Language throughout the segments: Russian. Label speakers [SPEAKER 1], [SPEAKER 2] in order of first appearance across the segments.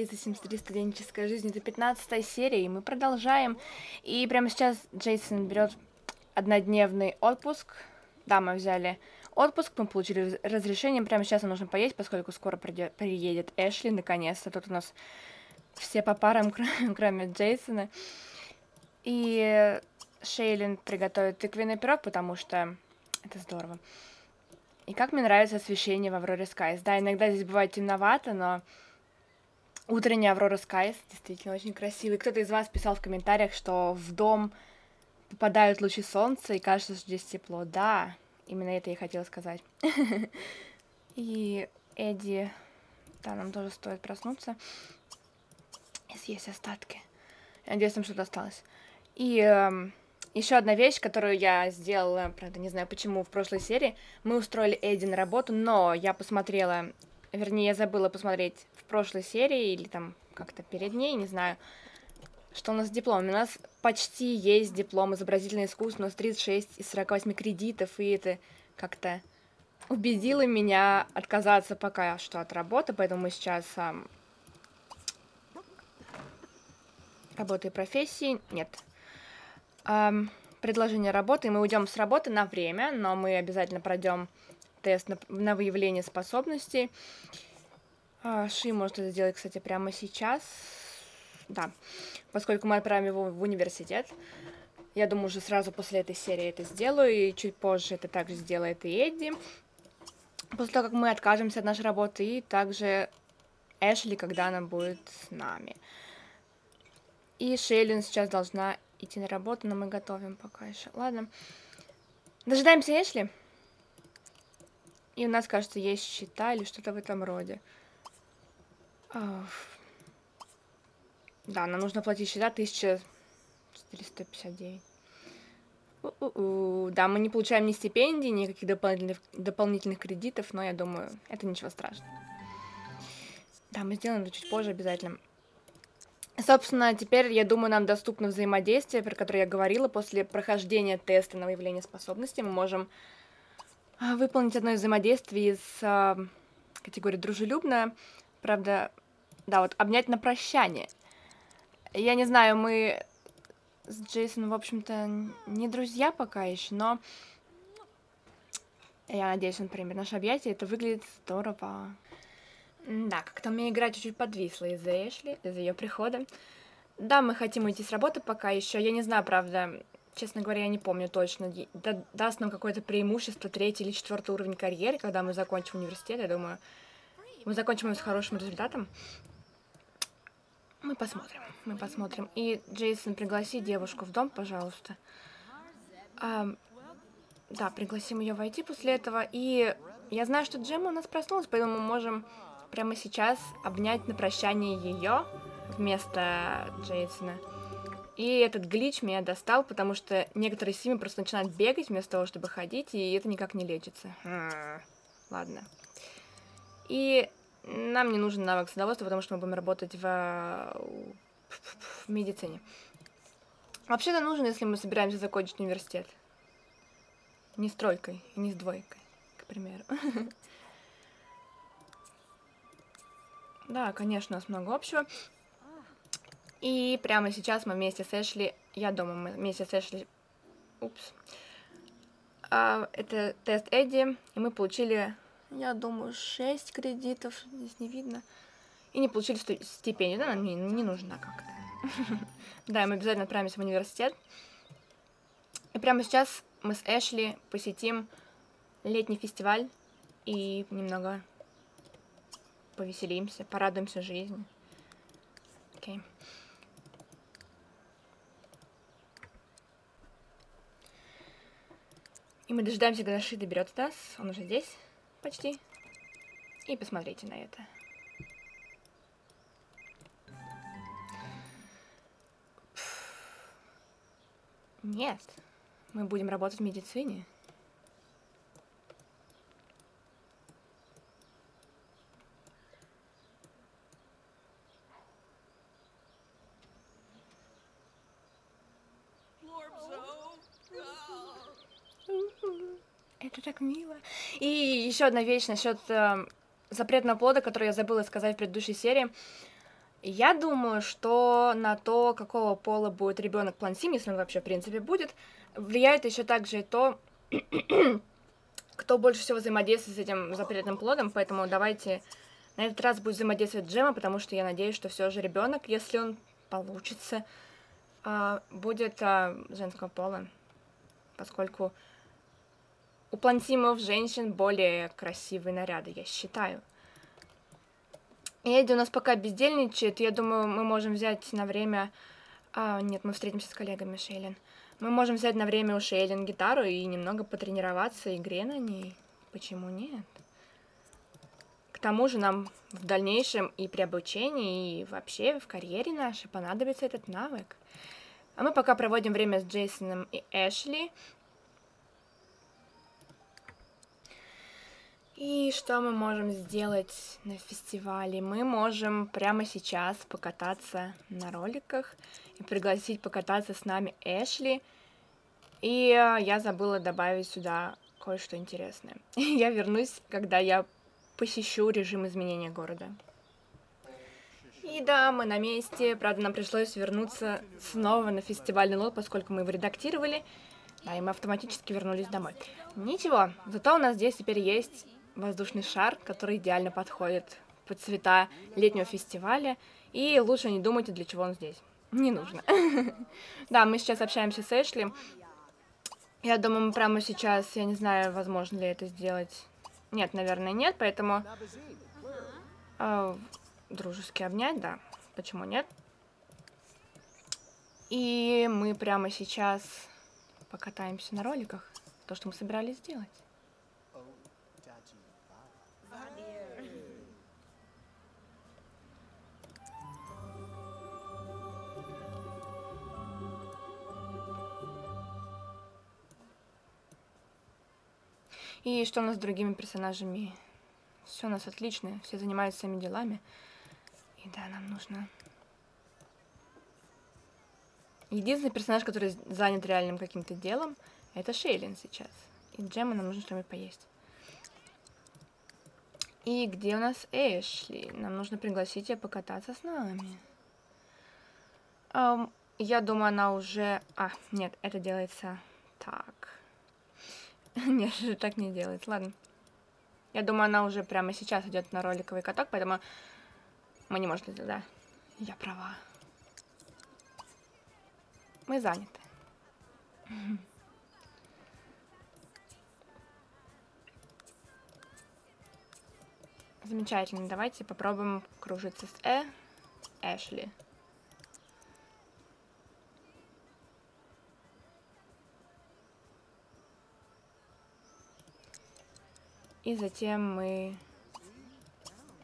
[SPEAKER 1] let's play The Sims 3 студенческая жизнь. Это 15 серия, и мы продолжаем. И прямо сейчас Джейсон берет однодневный отпуск. Да, мы взяли отпуск, мы получили разрешение. Прямо сейчас нам нужно поесть, поскольку скоро приедет Эшли, наконец-то. Тут у нас все по парам, кроме Джейсона. И Шейлин приготовит тыквенный пирог, потому что это здорово. И как мне нравится освещение в Авроре Скайс. Да, иногда здесь бывает темновато, но утренняя Аврора Скайс действительно очень красивый. Кто-то из вас писал в комментариях, что в дом попадают лучи солнца, и кажется, что здесь тепло. Да, именно это я хотела сказать. И Эдди... Да, нам тоже стоит проснуться и съесть остатки. Я надеюсь, там что-то осталось. И эм, еще одна вещь, которую я сделала, правда, не знаю почему, в прошлой серии. Мы устроили Эдди на работу, но я посмотрела, вернее, я забыла посмотреть в прошлой серии или там как-то перед ней, не знаю, что у нас с дипломом. У нас почти есть диплом изобразительное искусство, у нас 36 из 48 кредитов, и это как-то убедило меня отказаться пока что от работы, поэтому мы сейчас um, работы профессии, нет, эм, предложение работы, и мы уйдем с работы на время, но мы обязательно пройдем тест на, на выявление способностей. А, Ши может это сделать, кстати, прямо сейчас. Да, поскольку мы отправим его в университет. Я думаю, уже сразу после этой серии это сделаю, и чуть позже это также сделает и Эдди. После того, как мы откажемся от нашей работы, и также Эшли, когда она будет с нами. И Шейлин сейчас должна идти на работу, но мы готовим пока еще. Ладно. Дожидаемся Эшли. И у нас, кажется, есть счета или что-то в этом роде. Да, нам нужно платить счета 1459. У -у -у. Да, мы не получаем ни стипендий, ни каких дополнительных, дополнительных кредитов, но я думаю, это ничего страшного. Да, мы сделаем это чуть позже обязательно. Собственно, теперь, я думаю, нам доступно взаимодействие, про которое я говорила. После прохождения теста на выявление способностей мы можем а, выполнить одно из взаимодействий из а, категории дружелюбная. Правда, да, вот обнять на прощание. Я не знаю, мы с Джейсоном, в общем-то, не друзья пока еще, но я надеюсь, он примет наше объятие. Это выглядит здорово. Да, как-то мне игра чуть-чуть подвисла из-за Эшли, из-за ее прихода. Да, мы хотим уйти с работы пока еще. Я не знаю, правда, честно говоря, я не помню точно. Да, даст нам какое-то преимущество третий или четвертый уровень карьеры, когда мы закончим университет, я думаю. Мы закончим его с хорошим результатом. Мы посмотрим, мы посмотрим. И, Джейсон, пригласи девушку в дом, пожалуйста. А, да, пригласим ее войти после этого. И я знаю, что Джема у нас проснулась, поэтому мы можем прямо сейчас обнять на прощание ее вместо Джейсона. И этот глич меня достал, потому что некоторые семьи просто начинают бегать вместо того, чтобы ходить, и это никак не лечится. Ладно. И нам не нужен навык садоводства, потому что мы будем работать в, в медицине. Вообще-то нужен, если мы собираемся закончить университет. Не с тройкой, не с двойкой, к примеру. Да, конечно, у нас много общего. И прямо сейчас мы вместе с Эшли, я дома, мы вместе с Эшли, упс, а, это тест Эдди, и мы получили, я думаю, 6 кредитов, здесь не видно, и не получили стипендию, да, нам не, не нужна как-то. Да, мы обязательно отправимся в университет. И прямо сейчас мы с Эшли посетим летний фестиваль и немного повеселимся, порадуемся жизни. Окей. Okay. И мы дожидаемся, когда Ши доберется до нас. Он уже здесь, почти. И посмотрите на это. Нет, мы будем работать в медицине. Это так мило. И еще одна вещь насчет э, запретного плода, которую я забыла сказать в предыдущей серии. Я думаю, что на то, какого пола будет ребенок плансим, если он вообще в принципе будет, влияет еще также и то, кто больше всего взаимодействует с этим запретным плодом, поэтому давайте на этот раз будет взаимодействовать Джема, потому что я надеюсь, что все же ребенок, если он получится, а, будет а, женского пола, поскольку у плантимов женщин более красивые наряды, я считаю. Эдди у нас пока бездельничает. Я думаю, мы можем взять на время... А, нет, мы встретимся с коллегами Шейлин. Мы можем взять на время у Шейлин гитару и немного потренироваться игре на ней. Почему нет? К тому же нам в дальнейшем и при обучении, и вообще в карьере нашей понадобится этот навык. А мы пока проводим время с Джейсоном и Эшли, И что мы можем сделать на фестивале? Мы можем прямо сейчас покататься на роликах и пригласить покататься с нами Эшли. И э, я забыла добавить сюда кое-что интересное. я вернусь, когда я посещу режим изменения города. И да, мы на месте. Правда, нам пришлось вернуться снова на фестивальный лот, поскольку мы его редактировали. Да, и мы автоматически вернулись домой. Ничего, зато у нас здесь теперь есть воздушный шар, который идеально подходит под цвета летнего фестиваля. И лучше не думайте, для чего он здесь. Не нужно. да, мы сейчас общаемся с Эшли. Я думаю, мы прямо сейчас, я не знаю, возможно ли это сделать. Нет, наверное, нет, поэтому... Э, дружески обнять, да. Почему нет? И мы прямо сейчас покатаемся на роликах. То, что мы собирались сделать. И что у нас с другими персонажами? Все у нас отлично, все занимаются своими делами. И да, нам нужно... Единственный персонаж, который занят реальным каким-то делом, это Шейлин сейчас. И Джема нам нужно что-нибудь поесть. И где у нас Эшли? Нам нужно пригласить ее покататься с нами. Um, я думаю, она уже... А, нет, это делается так. Нет, так не делает. Ладно. Я думаю, она уже прямо сейчас идет на роликовый каток, поэтому мы не можем это, да. Я права. Мы заняты. Замечательно. Давайте попробуем кружиться с Э. Эшли. И затем мы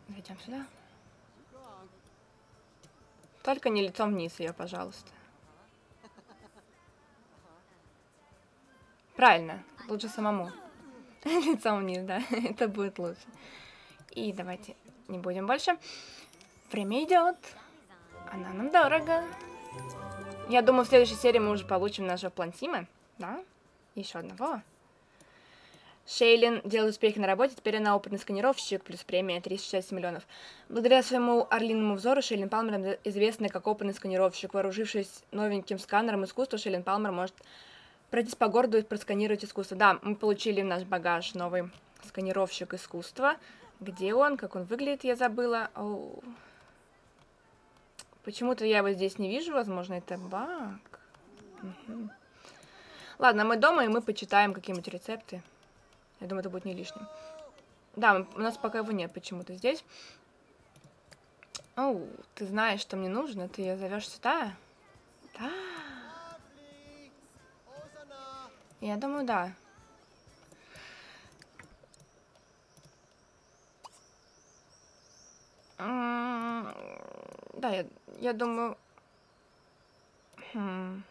[SPEAKER 1] зайдем сюда. Только не лицом вниз ее, пожалуйста. Правильно, лучше самому. лицом вниз, да, это будет лучше. И давайте не будем больше. Время идет. Она нам дорого. Я думаю, в следующей серии мы уже получим нашего плантима. Да? Еще одного. Шейлин делает успехи на работе, теперь она опытный сканировщик, плюс премия 36 миллионов. Благодаря своему орлиному взору Шейлин Палмер известна как опытный сканировщик. Вооружившись новеньким сканером искусства, Шейлин Палмер может пройтись по городу и просканировать искусство. Да, мы получили в наш багаж новый сканировщик искусства. Где он? Как он выглядит, я забыла. Почему-то я его здесь не вижу, возможно, это баг. Угу. Ладно, мы дома, и мы почитаем какие-нибудь рецепты. Я думаю, это будет не лишним. Да, у нас пока его нет почему-то здесь. Оу, ты знаешь, что мне нужно? Ты ее зовешь сюда? Да. Я думаю, да. Да, я, я думаю... Хм...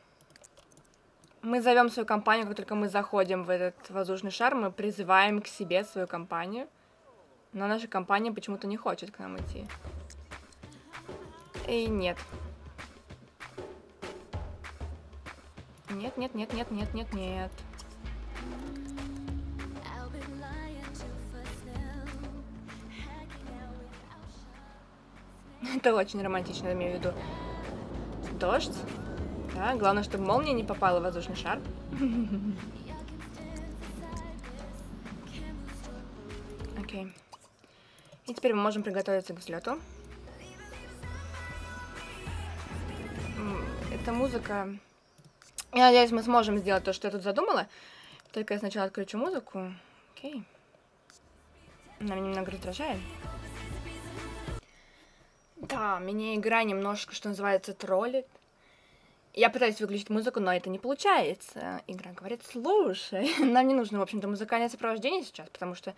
[SPEAKER 1] Мы зовем свою компанию, как только мы заходим в этот воздушный шар, мы призываем к себе свою компанию. Но наша компания почему-то не хочет к нам идти. И нет. Нет, нет, нет, нет, нет, нет, нет. Это очень романтично, имею в виду. Дождь. Да, главное, чтобы молния не попала в воздушный шар. Окей. И теперь мы можем приготовиться к взлету. Эта музыка... Я надеюсь, мы сможем сделать то, что я тут задумала. Только я сначала отключу музыку. Окей. Она меня немного раздражает. Да, меня игра немножко, что называется, троллит. Я пытаюсь выключить музыку, но это не получается. Игра говорит, слушай, нам не нужно, в общем-то, музыкальное сопровождение сейчас, потому что,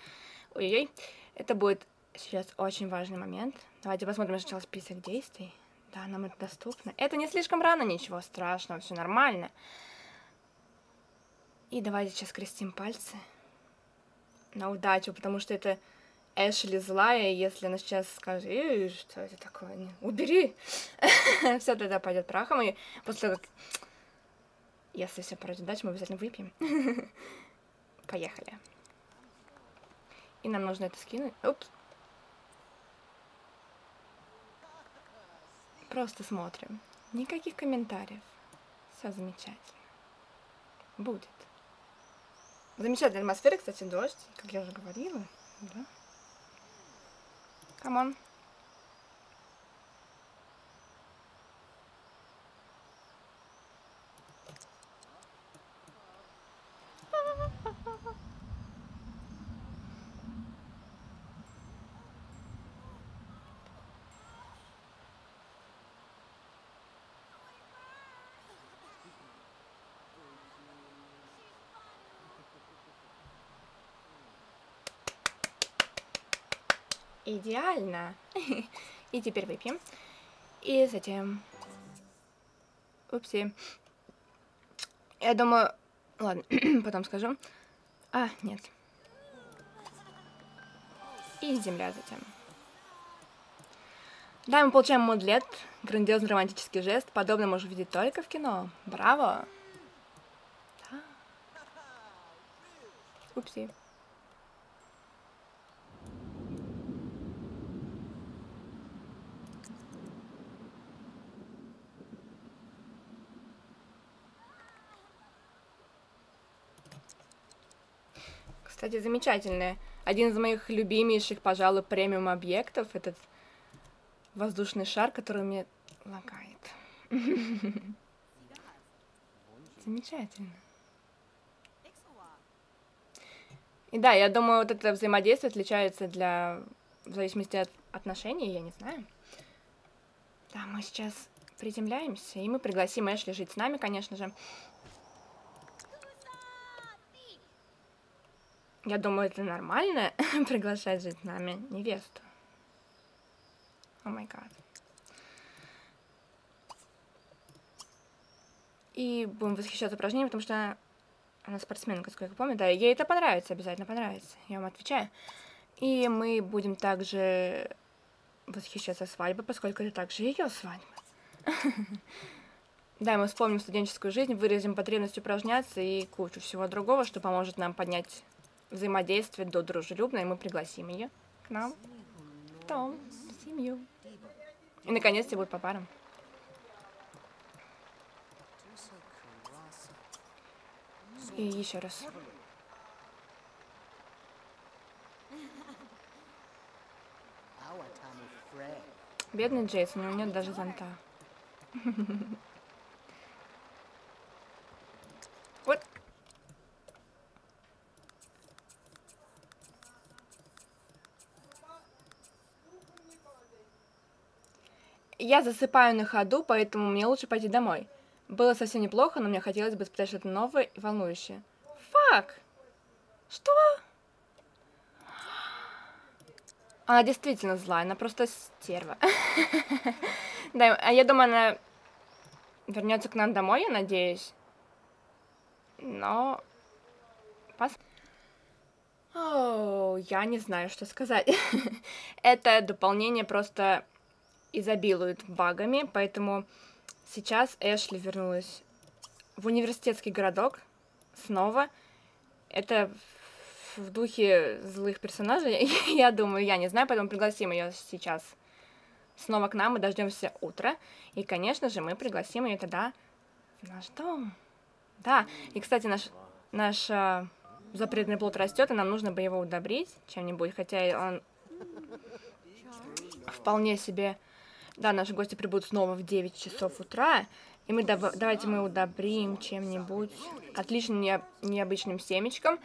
[SPEAKER 1] ой-ой, это будет сейчас очень важный момент. Давайте посмотрим сначала список действий. Да, нам это доступно. Это не слишком рано, ничего страшного, все нормально. И давайте сейчас крестим пальцы на удачу, потому что это Эшли злая, если она сейчас скажет, Эй, что это такое, не, убери, все тогда пойдет прахом, и после того, как, если все пройдет дальше, мы обязательно выпьем. Поехали. И нам нужно это скинуть. Упс. Просто смотрим. Никаких комментариев. Все замечательно. Будет. Замечательная атмосфера, кстати, дождь, как я уже говорила. Да. Come on. Идеально. И теперь выпьем. И затем... Упси. Я думаю... Ладно, потом скажу. А, нет. И земля затем. Да, мы получаем мудлет. Грандиозный романтический жест. Подобное можно видеть только в кино. Браво! Да. Кстати, замечательная. Один из моих любимейших, пожалуй, премиум объектов этот воздушный шар, который мне лагает. Замечательно. И да, я думаю, вот это взаимодействие отличается для... в зависимости от отношений, я не знаю. Да, мы сейчас приземляемся, и мы пригласим Эшли жить с нами, конечно же. Я думаю, это нормально приглашать жить с нами невесту. О май гад. И будем восхищаться упражнением, потому что она спортсменка, сколько я помню, да, ей это понравится, обязательно понравится, я вам отвечаю. И мы будем также восхищаться свадьбой, поскольку это также ее свадьба. Да, мы вспомним студенческую жизнь, выразим потребность упражняться и кучу всего другого, что поможет нам поднять взаимодействие до дружелюбное, и мы пригласим ее к нам в дом, в семью. И наконец-то будет по парам. И еще раз. Бедный Джейсон, у него нет даже зонта. Я засыпаю на ходу, поэтому мне лучше пойти домой. Было совсем неплохо, но мне хотелось бы испытать что-то новое и волнующее. Фак! Что? Она действительно злая, она просто стерва. Да, а я думаю, она вернется к нам домой, я надеюсь. Но... Пос... О, я не знаю, что сказать. Это дополнение просто изобилует багами, поэтому сейчас Эшли вернулась в университетский городок снова. Это в духе злых персонажей, я думаю, я не знаю, поэтому пригласим ее сейчас снова к нам, мы дождемся утра. И, конечно же, мы пригласим ее тогда в наш дом. Да, и, кстати, наш, наш э, запретный плод растет, и нам нужно бы его удобрить чем-нибудь, хотя он вполне себе... Да, наши гости прибудут снова в 9 часов утра, и мы дав давайте мы удобрим чем-нибудь отличным, не необычным семечком,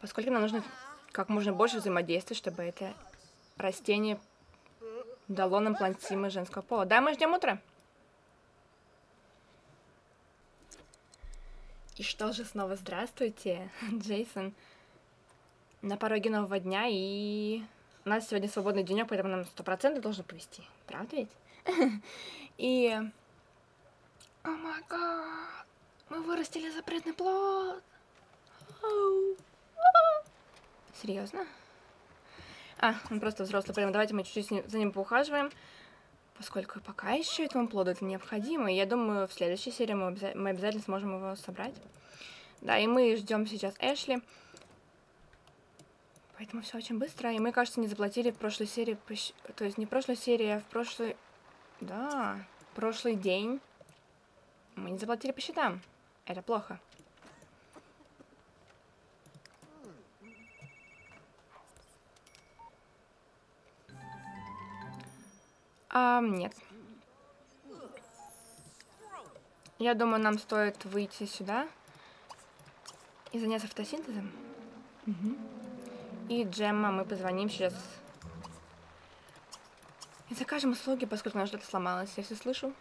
[SPEAKER 1] поскольку нам нужно как можно больше взаимодействовать, чтобы это растение дало нам плантимы женского пола. Да, мы ждем утра. И что же, снова здравствуйте, Джейсон. На пороге нового дня, и у нас сегодня свободный денек, поэтому нам сто процентов должно повезти. Правда ведь? И... О май гад! Мы вырастили запретный плод! Серьезно? А, он просто взрослый, поэтому давайте мы чуть-чуть за ним поухаживаем. Поскольку пока еще этому плоду это необходимо. И я думаю, в следующей серии мы, мы обязательно сможем его собрать. Да, и мы ждем сейчас Эшли. Поэтому все очень быстро. И мы, кажется, не заплатили в прошлой серии... То есть не в прошлой серии, а в прошлый... Да, прошлый день. Мы не заплатили по счетам. Это плохо. А, нет. Я думаю, нам стоит выйти сюда и заняться фотосинтезом. Угу. И Джемма, мы позвоним сейчас. И закажем услуги, поскольку у нас что-то сломалось. Я все слышу.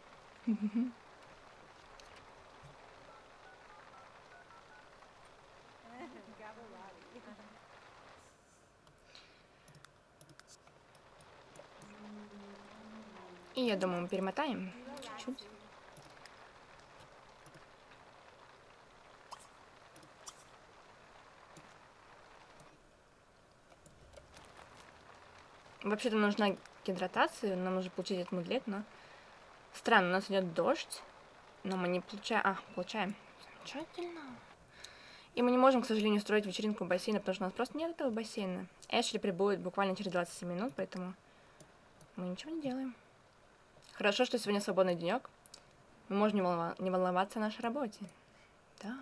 [SPEAKER 1] И я думаю, мы перемотаем чуть-чуть. Вообще-то нужна гидратация, нам нужно получить этот мудлет, но... Странно, у нас идет дождь, но мы не получаем... А, получаем. Замечательно. И мы не можем, к сожалению, строить вечеринку в бассейне, потому что у нас просто нет этого бассейна. Эшли прибудет буквально через 27 минут, поэтому мы ничего не делаем. Хорошо, что сегодня свободный денек. Мы можем не, волнова не волноваться о нашей работе. Да.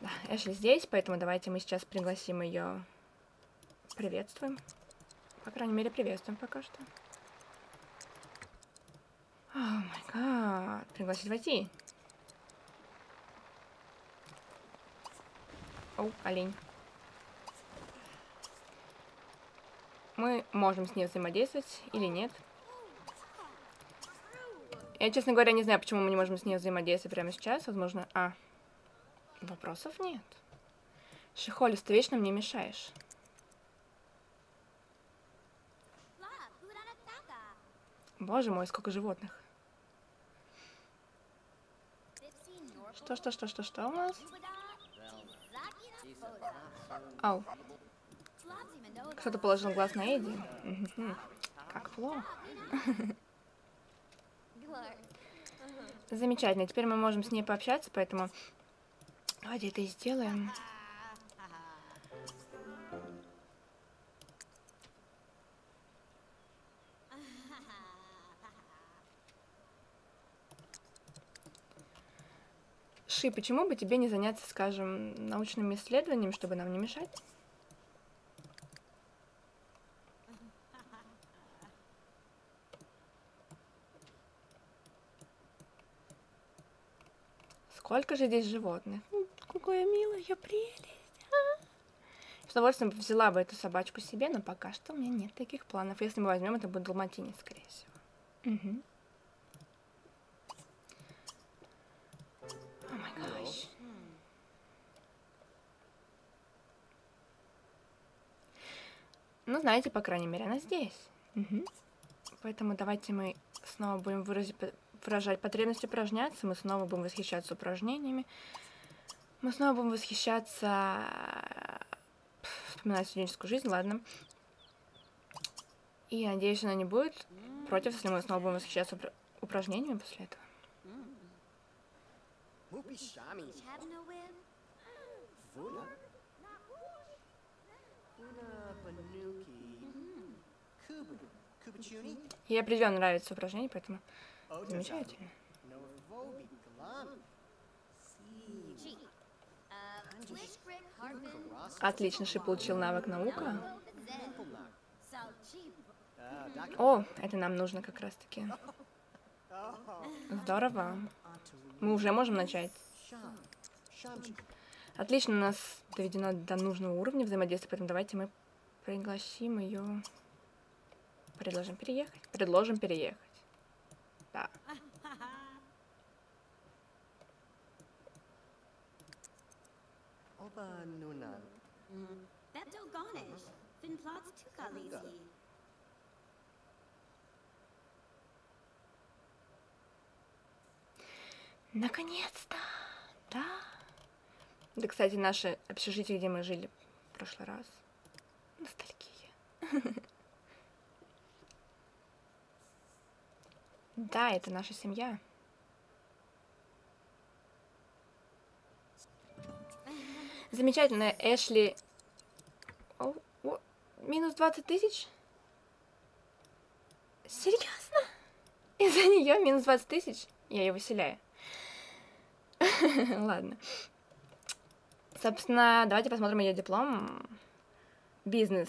[SPEAKER 1] Да, Эшли здесь, поэтому давайте мы сейчас пригласим ее. Приветствуем. По крайней мере, приветствуем пока что. О май гад. Пригласить войти. О, олень. мы можем с ней взаимодействовать или нет. Я, честно говоря, не знаю, почему мы не можем с ней взаимодействовать прямо сейчас. Возможно... А, вопросов нет. Шихолис, ты вечно мне мешаешь. Боже мой, сколько животных. Что, что, что, что, что у нас? Ау. Кто-то положил глаз на Эдди. Как плохо. Замечательно. Теперь мы можем с ней пообщаться, поэтому давайте это и сделаем. Ши, почему бы тебе не заняться, скажем, научными исследованиями, чтобы нам не мешать? Сколько же здесь животных? Какая милая прелесть. А? С удовольствием взяла бы эту собачку себе, но пока что у меня нет таких планов. Если мы возьмем, это будет далматинец, скорее всего. Угу. Ну, знаете, по крайней мере, она здесь. Угу. Поэтому давайте мы снова будем выразить выражать потребность упражняться, мы снова будем восхищаться упражнениями, мы снова будем восхищаться, вспоминать студенческую жизнь, ладно. И я надеюсь, она не будет против, если мы снова будем восхищаться упражнениями после этого. Ей определенно нравится упражнение, поэтому замечательно. Отлично, Ши получил навык наука. О, это нам нужно как раз таки. Здорово. Мы уже можем начать. Отлично, у нас доведено до нужного уровня взаимодействия, поэтому давайте мы пригласим ее. Предложим переехать. Предложим переехать. Да.
[SPEAKER 2] Oba
[SPEAKER 3] Finplots Tukalizi.
[SPEAKER 1] Наконец-то! Да. Да, кстати, наше общежитие, где мы жили в прошлый раз. Ностальгия. Да, это наша семья. Замечательно, Эшли... О, о, минус 20 тысяч? Серьезно? Из-за нее минус 20 тысяч? Я ее выселяю. Ладно. Собственно, давайте посмотрим ее диплом. Бизнес.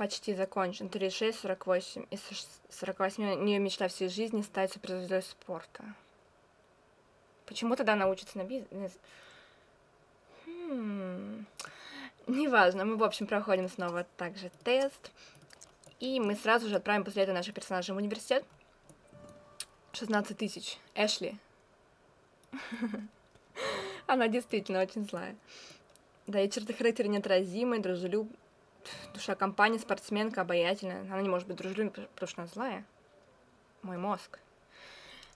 [SPEAKER 1] Почти закончен. 36, 48. Из 48 у нее мечта всей жизни стать суперзвездой спорта. Почему тогда она учится на бизнес? Хм. Неважно, мы, в общем, проходим снова также тест. И мы сразу же отправим после этого наших персонажей в университет. 16 тысяч. Эшли. Она действительно очень злая. Да, и черты характера неотразимые, дружелюб... Душа компании, спортсменка, обаятельная. Она не может быть дружелюбной, потому что она злая. Мой мозг.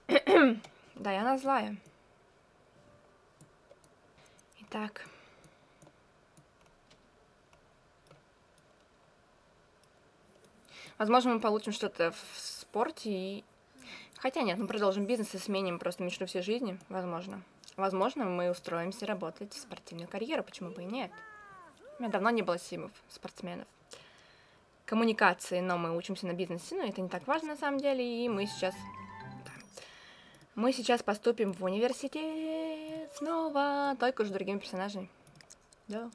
[SPEAKER 1] да, и она злая. Итак. Возможно, мы получим что-то в спорте и... Хотя нет, мы продолжим бизнес и сменим просто мечту всей жизни, возможно. Возможно, мы устроимся работать в спортивную карьеру, почему бы и нет. У меня давно не было симов, спортсменов. Коммуникации, но мы учимся на бизнесе, но это не так важно на самом деле, и мы сейчас... Да. Мы сейчас поступим в университет снова, только уже другими персонажами. Да.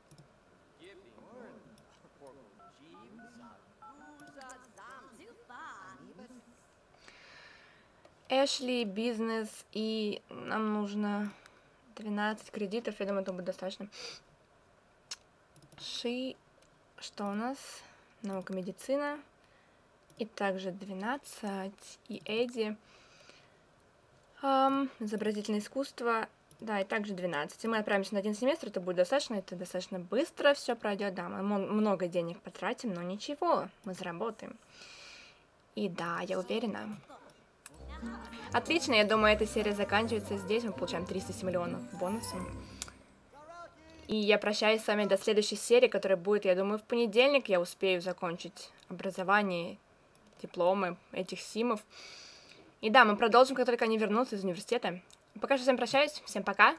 [SPEAKER 1] Эшли, бизнес, и нам нужно 12 кредитов, я думаю, это будет достаточно. Ши, что у нас? Наука медицина. И также 12. И Эдди. Um, изобразительное искусство. Да, и также 12. И мы отправимся на один семестр, это будет достаточно, это достаточно быстро все пройдет. Да, мы много денег потратим, но ничего, мы заработаем. И да, я уверена, Отлично, я думаю, эта серия заканчивается здесь. Мы получаем 300 миллионов бонусов. И я прощаюсь с вами до следующей серии, которая будет, я думаю, в понедельник. Я успею закончить образование, дипломы этих симов. И да, мы продолжим, как только они вернутся из университета. Пока что всем прощаюсь. Всем пока.